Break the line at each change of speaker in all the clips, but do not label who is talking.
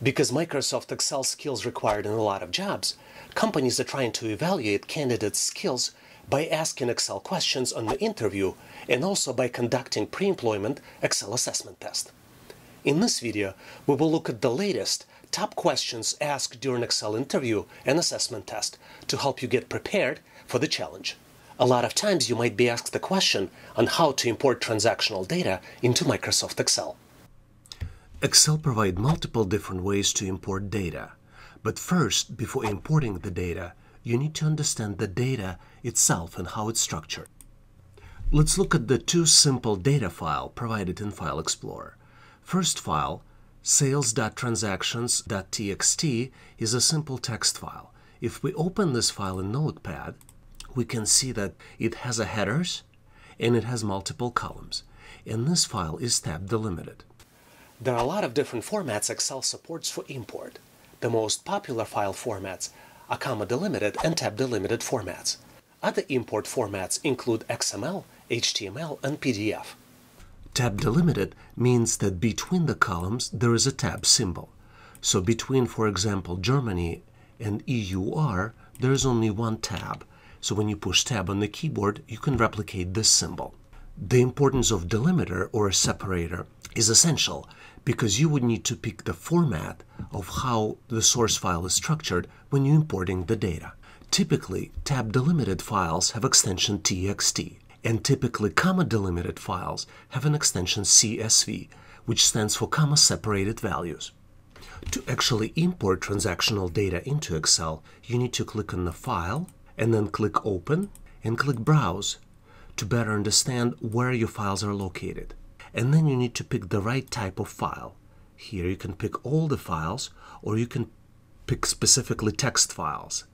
Because Microsoft Excel skills required in a lot of jobs, companies are trying to evaluate candidates' skills by asking Excel questions on the interview and also by conducting pre-employment Excel assessment test. In this video, we will look at the latest top questions asked during Excel interview and assessment test to help you get prepared for the challenge. A lot of times you might be asked the question on how to import transactional data into Microsoft Excel.
Excel provides multiple different ways to import data. But first, before importing the data, you need to understand the data itself and how it's structured. Let's look at the two simple data file provided in File Explorer. First file, sales.transactions.txt, is a simple text file. If we open this file in Notepad, we can see that it has a headers and it has multiple columns. And this file is tab delimited.
There are a lot of different formats Excel supports for import. The most popular file formats are comma delimited and tab delimited formats. Other import formats include XML, HTML, and PDF.
Tab delimited means that between the columns there is a tab symbol. So between, for example, Germany and EUR, there is only one tab. So when you push tab on the keyboard, you can replicate this symbol. The importance of delimiter or separator is essential because you would need to pick the format of how the source file is structured when you're importing the data. Typically, tab delimited files have extension txt, and typically comma delimited files have an extension CSV, which stands for comma separated values. To actually import transactional data into Excel, you need to click on the file and then click open and click browse to better understand where your files are located. And then you need to pick the right type of file. Here you can pick all the files or you can pick specifically text files.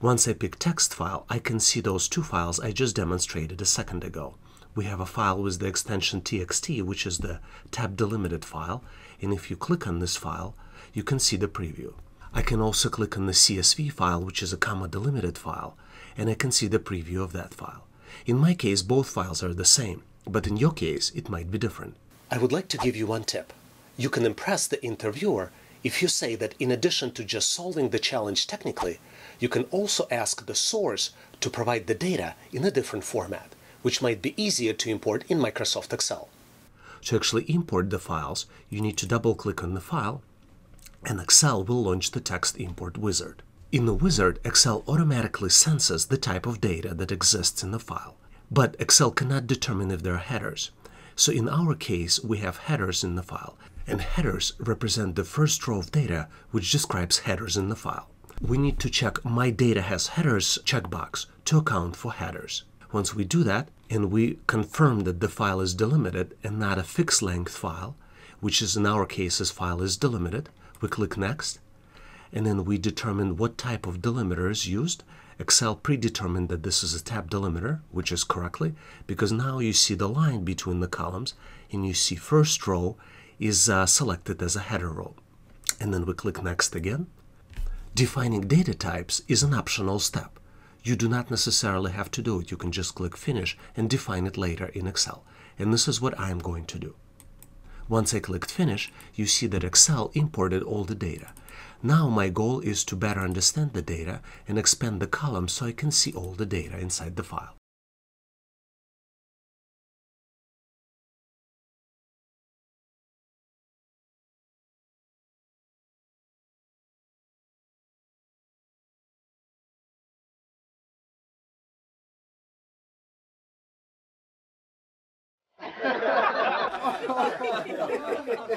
Once I pick text file, I can see those two files I just demonstrated a second ago. We have a file with the extension txt, which is the tab delimited file, and if you click on this file, you can see the preview. I can also click on the CSV file, which is a comma delimited file, and I can see the preview of that file. In my case, both files are the same, but in your case, it might be different.
I would like to give you one tip. You can impress the interviewer if you say that in addition to just solving the challenge technically, you can also ask the source to provide the data in a different format, which might be easier to import in Microsoft Excel.
To actually import the files, you need to double click on the file and Excel will launch the text import wizard. In the wizard, Excel automatically senses the type of data that exists in the file, but Excel cannot determine if there are headers. So in our case, we have headers in the file, and headers represent the first row of data which describes headers in the file. We need to check My Data Has Headers checkbox to account for headers. Once we do that, and we confirm that the file is delimited and not a fixed length file, which is in our case this file is delimited, we click Next, and then we determine what type of delimiter is used. Excel predetermined that this is a tab delimiter, which is correctly, because now you see the line between the columns, and you see first row is uh, selected as a header row. And then we click Next again. Defining data types is an optional step. You do not necessarily have to do it. You can just click Finish and define it later in Excel. And this is what I'm going to do. Once I clicked Finish, you see that Excel imported all the data. Now my goal is to better understand the data and expand the column so I can see all the data inside the file.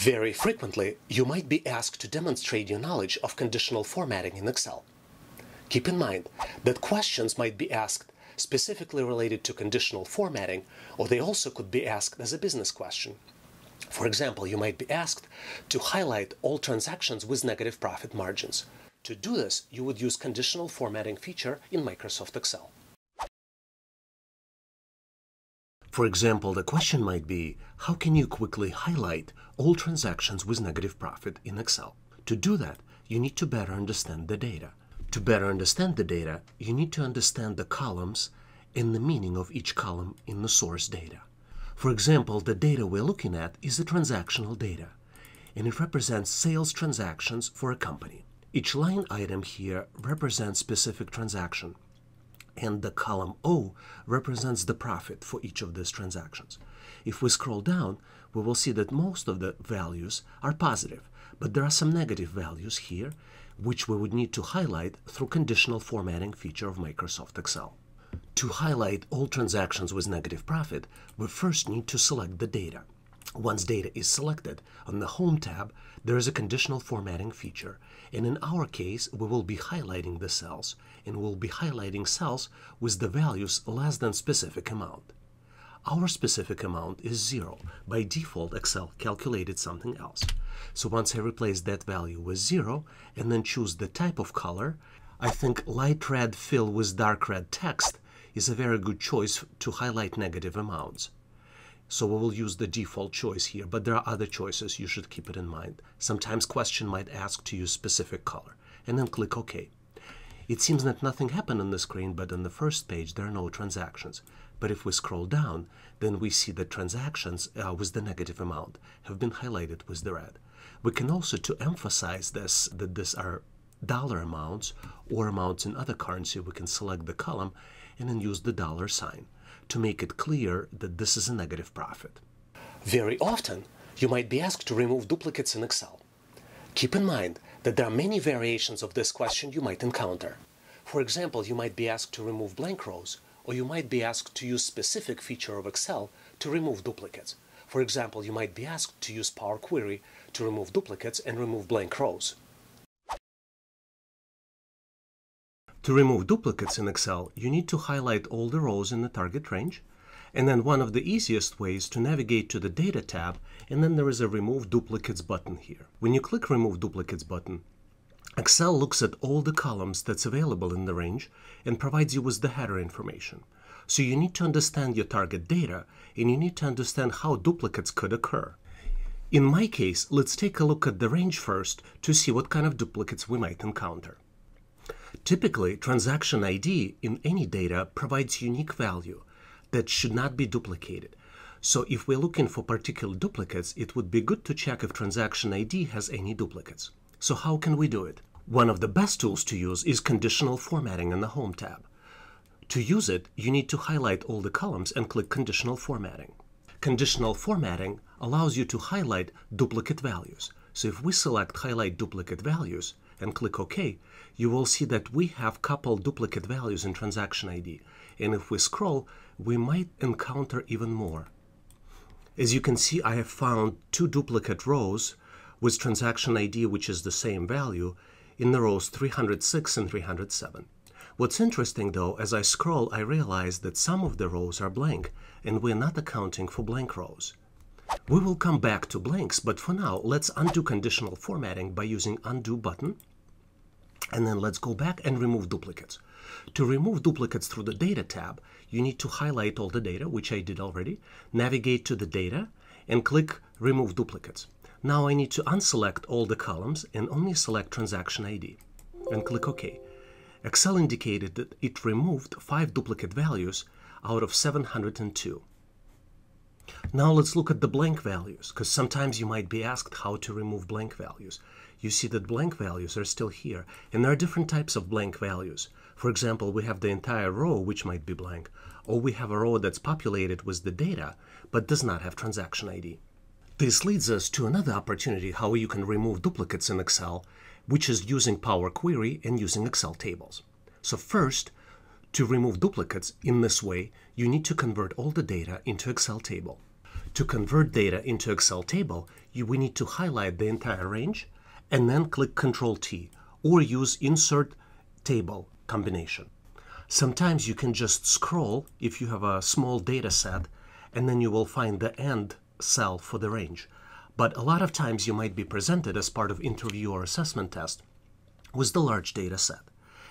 Very frequently, you might be asked to demonstrate your knowledge of conditional formatting in Excel. Keep in mind that questions might be asked specifically related to conditional formatting, or they also could be asked as a business question. For example, you might be asked to highlight all transactions with negative profit margins. To do this, you would use conditional formatting feature in Microsoft Excel.
For example, the question might be, how can you quickly highlight all transactions with negative profit in Excel? To do that, you need to better understand the data. To better understand the data, you need to understand the columns and the meaning of each column in the source data. For example, the data we're looking at is the transactional data. and it represents sales transactions for a company. Each line item here represents specific transaction, and the column O represents the profit for each of these transactions. If we scroll down, we will see that most of the values are positive, but there are some negative values here, which we would need to highlight through conditional formatting feature of Microsoft Excel. To highlight all transactions with negative profit, we first need to select the data. Once data is selected, on the Home tab, there is a conditional formatting feature, and in our case, we will be highlighting the cells, and we'll be highlighting cells with the values less than specific amount. Our specific amount is zero. By default, Excel calculated something else. So once I replace that value with zero, and then choose the type of color, I think light red fill with dark red text is a very good choice to highlight negative amounts. So we will use the default choice here, but there are other choices you should keep it in mind. Sometimes question might ask to use specific color, and then click OK. It seems that nothing happened on the screen, but on the first page there are no transactions. But if we scroll down, then we see that transactions uh, with the negative amount have been highlighted with the red. We can also, to emphasize this, that these are dollar amounts or amounts in other currency, we can select the column and then use the dollar sign to make it clear that this is a negative profit.
Very often, you might be asked to remove duplicates in Excel. Keep in mind that there are many variations of this question you might encounter. For example, you might be asked to remove blank rows, or you might be asked to use specific feature of Excel to remove duplicates. For example, you might be asked to use Power Query to remove duplicates and remove blank rows.
To remove duplicates in Excel, you need to highlight all the rows in the target range. And then one of the easiest ways to navigate to the Data tab, and then there is a Remove Duplicates button here. When you click Remove Duplicates button, Excel looks at all the columns that's available in the range and provides you with the header information. So you need to understand your target data, and you need to understand how duplicates could occur. In my case, let's take a look at the range first to see what kind of duplicates we might encounter. Typically, transaction ID in any data provides unique value that should not be duplicated. So if we're looking for particular duplicates, it would be good to check if transaction ID has any duplicates. So how can we do it? One of the best tools to use is conditional formatting in the Home tab. To use it, you need to highlight all the columns and click Conditional Formatting. Conditional formatting allows you to highlight duplicate values. So if we select Highlight Duplicate Values, and click OK, you will see that we have couple duplicate values in transaction ID. And if we scroll, we might encounter even more. As you can see, I have found two duplicate rows with transaction ID, which is the same value, in the rows 306 and 307. What's interesting though, as I scroll, I realize that some of the rows are blank, and we're not accounting for blank rows. We will come back to blanks, but for now, let's undo conditional formatting by using Undo button and then let's go back and remove duplicates. To remove duplicates through the Data tab, you need to highlight all the data, which I did already, navigate to the Data, and click Remove Duplicates. Now I need to unselect all the columns and only select Transaction ID, and click OK. Excel indicated that it removed 5 duplicate values out of 702. Now let's look at the blank values, because sometimes you might be asked how to remove blank values you see that blank values are still here. And there are different types of blank values. For example, we have the entire row, which might be blank, or we have a row that's populated with the data, but does not have transaction ID. This leads us to another opportunity how you can remove duplicates in Excel, which is using Power Query and using Excel tables. So first, to remove duplicates in this way, you need to convert all the data into Excel table. To convert data into Excel table, you, we need to highlight the entire range, and then click Control T or use Insert Table combination. Sometimes you can just scroll if you have a small data set and then you will find the end cell for the range. But a lot of times you might be presented as part of interview or assessment test with the large data set.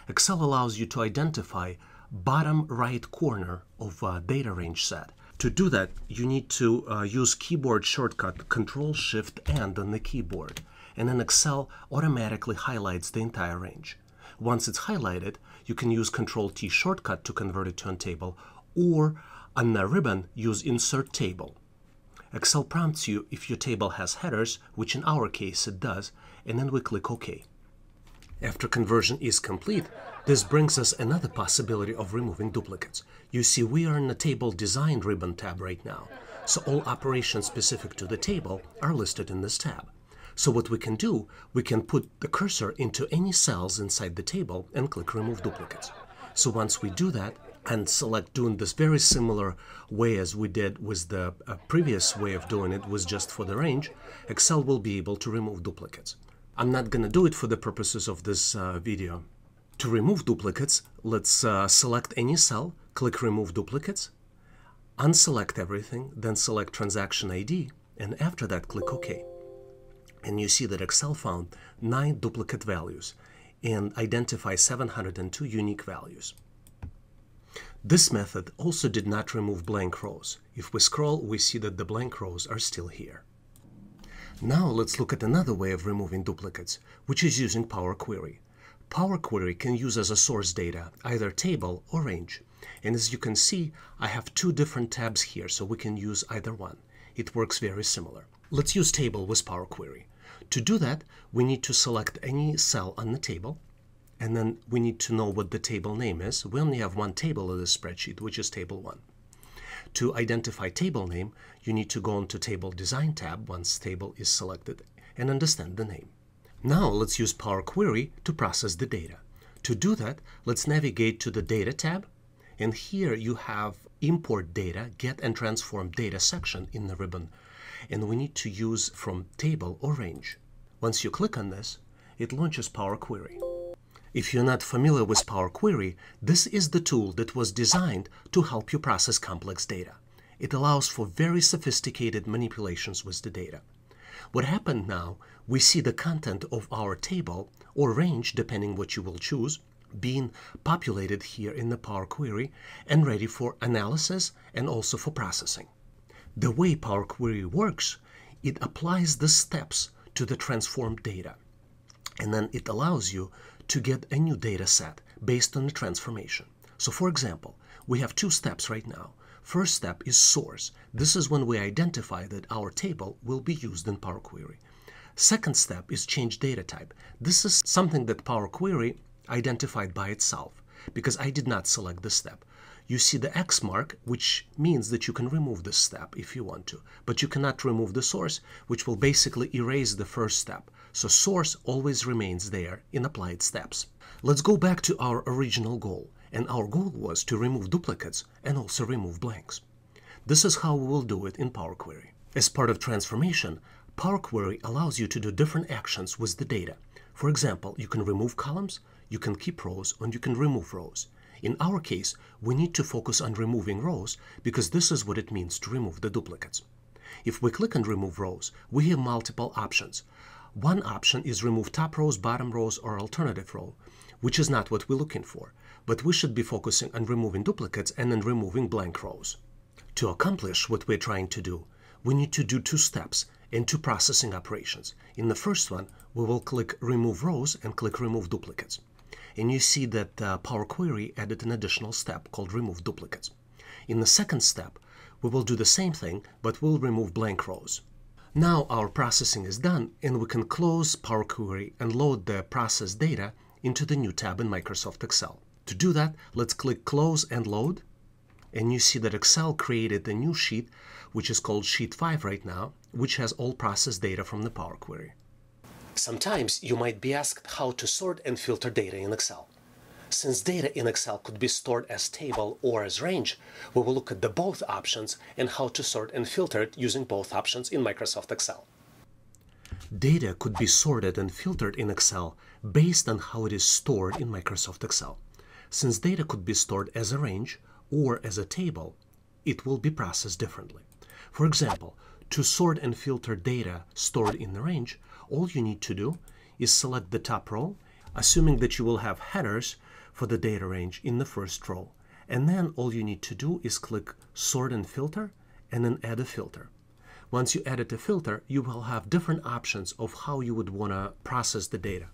Excel allows you to identify bottom right corner of a data range set. To do that, you need to uh, use keyboard shortcut Control Shift End on the keyboard and then Excel automatically highlights the entire range. Once it's highlighted, you can use Control T shortcut to convert it to a table, or on the ribbon, use Insert Table. Excel prompts you if your table has headers, which in our case it does, and then we click OK. After conversion is complete, this brings us another possibility of removing duplicates. You see, we are in the Table Design ribbon tab right now, so all operations specific to the table are listed in this tab. So what we can do, we can put the cursor into any cells inside the table and click Remove Duplicates. So once we do that, and select doing this very similar way as we did with the uh, previous way of doing it was just for the range, Excel will be able to remove duplicates. I'm not going to do it for the purposes of this uh, video. To remove duplicates, let's uh, select any cell, click Remove Duplicates, unselect everything, then select Transaction ID, and after that click OK. And you see that Excel found 9 duplicate values and identify 702 unique values. This method also did not remove blank rows. If we scroll, we see that the blank rows are still here. Now let's look at another way of removing duplicates, which is using Power Query. Power Query can use as a source data, either table or range. And as you can see, I have two different tabs here, so we can use either one. It works very similar. Let's use table with Power Query. To do that, we need to select any cell on the table, and then we need to know what the table name is. We only have one table in the spreadsheet, which is table 1. To identify table name, you need to go into Table Design tab once table is selected and understand the name. Now let's use Power Query to process the data. To do that, let's navigate to the Data tab, and here you have Import Data, Get and Transform Data section in the ribbon, and we need to use from Table or Range. Once you click on this, it launches Power Query. If you're not familiar with Power Query, this is the tool that was designed to help you process complex data. It allows for very sophisticated manipulations with the data. What happened now, we see the content of our table or range, depending what you will choose, being populated here in the Power Query and ready for analysis and also for processing. The way Power Query works, it applies the steps to the transformed data. And then it allows you to get a new data set based on the transformation. So for example, we have two steps right now. First step is source. This is when we identify that our table will be used in Power Query. Second step is change data type. This is something that Power Query identified by itself because I did not select this step. You see the X mark, which means that you can remove this step if you want to, but you cannot remove the source, which will basically erase the first step. So source always remains there in applied steps. Let's go back to our original goal. And our goal was to remove duplicates and also remove blanks. This is how we will do it in Power Query. As part of transformation, Power Query allows you to do different actions with the data. For example, you can remove columns, you can keep rows, and you can remove rows. In our case, we need to focus on removing rows because this is what it means to remove the duplicates. If we click on Remove Rows, we have multiple options. One option is remove top rows, bottom rows, or alternative row, which is not what we're looking for, but we should be focusing on removing duplicates and then removing blank rows. To accomplish what we're trying to do, we need to do two steps and two processing operations. In the first one, we will click Remove Rows and click Remove Duplicates. And you see that uh, Power Query added an additional step called Remove Duplicates. In the second step, we will do the same thing, but we'll remove blank rows. Now our processing is done and we can close Power Query and load the processed data into the new tab in Microsoft Excel. To do that, let's click Close and Load. And you see that Excel created a new sheet, which is called Sheet 5 right now, which has all processed data from the Power Query.
Sometimes you might be asked how to sort and filter data in Excel. Since data in Excel could be stored as table or as range, we will look at the both options and how to sort and filter it using both options in Microsoft Excel.
Data could be sorted and filtered in Excel based on how it is stored in Microsoft Excel. Since data could be stored as a range or as a table, it will be processed differently. For example, to sort and filter data stored in the range, all you need to do is select the top row, assuming that you will have headers for the data range in the first row. And then all you need to do is click Sort and Filter and then add a filter. Once you edit a filter, you will have different options of how you would want to process the data.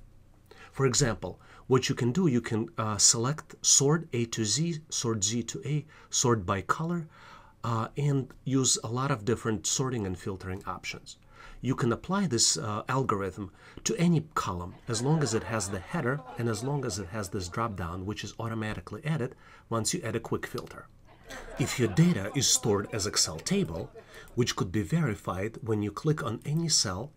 For example, what you can do, you can uh, select sort A to Z, sort Z to A, sort by color, uh, and use a lot of different sorting and filtering options. You can apply this uh, algorithm to any column as long as it has the header and as long as it has this drop down, which is automatically added once you add a quick filter. If your data is stored as Excel table, which could be verified when you click on any cell,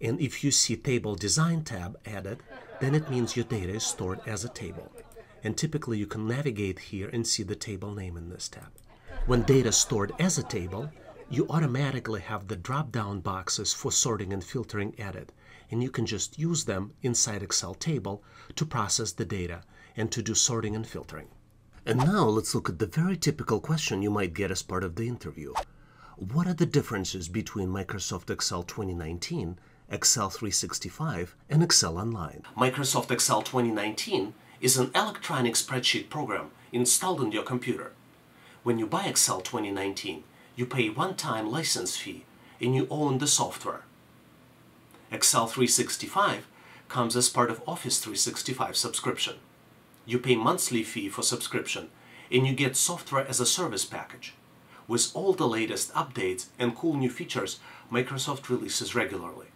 and if you see Table Design tab added, then it means your data is stored as a table. And typically you can navigate here and see the table name in this tab. When data is stored as a table, you automatically have the drop-down boxes for sorting and filtering added, and you can just use them inside Excel table to process the data and to do sorting and filtering. And now let's look at the very typical question you might get as part of the interview. What are the differences between Microsoft Excel 2019, Excel 365, and Excel Online?
Microsoft Excel 2019 is an electronic spreadsheet program installed on your computer. When you buy Excel 2019, you pay one-time license fee and you own the software. Excel 365 comes as part of Office 365 subscription you pay monthly fee for subscription and you get software as a service package. With all the latest updates and cool new features Microsoft releases regularly.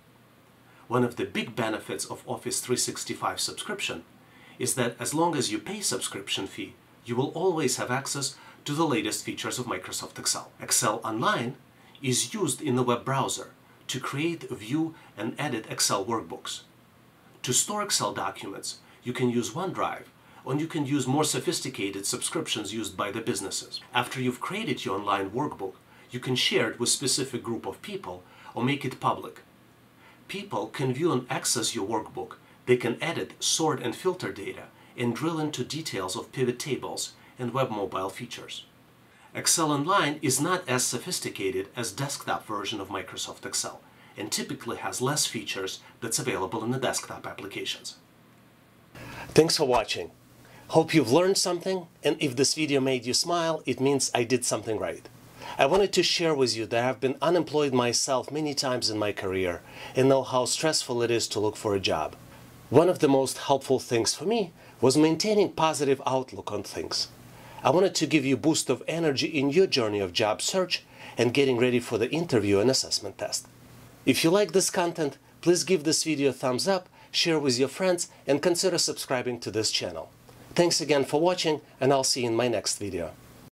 One of the big benefits of Office 365 subscription is that as long as you pay subscription fee, you will always have access to the latest features of Microsoft Excel. Excel Online is used in the web browser to create, view, and edit Excel workbooks. To store Excel documents, you can use OneDrive or you can use more sophisticated subscriptions used by the businesses. After you've created your online workbook, you can share it with specific group of people or make it public. People can view and access your workbook. They can edit, sort and filter data and drill into details of pivot tables and web mobile features. Excel Online is not as sophisticated as desktop version of Microsoft Excel and typically has less features that's available in the desktop applications. Thanks for watching. Hope you've learned something, and if this video made you smile, it means I did something right. I wanted to share with you that I've been unemployed myself many times in my career and know how stressful it is to look for a job. One of the most helpful things for me was maintaining positive outlook on things. I wanted to give you a boost of energy in your journey of job search and getting ready for the interview and assessment test. If you like this content, please give this video a thumbs up, share with your friends, and consider subscribing to this channel. Thanks again for watching and I'll see you in my next video.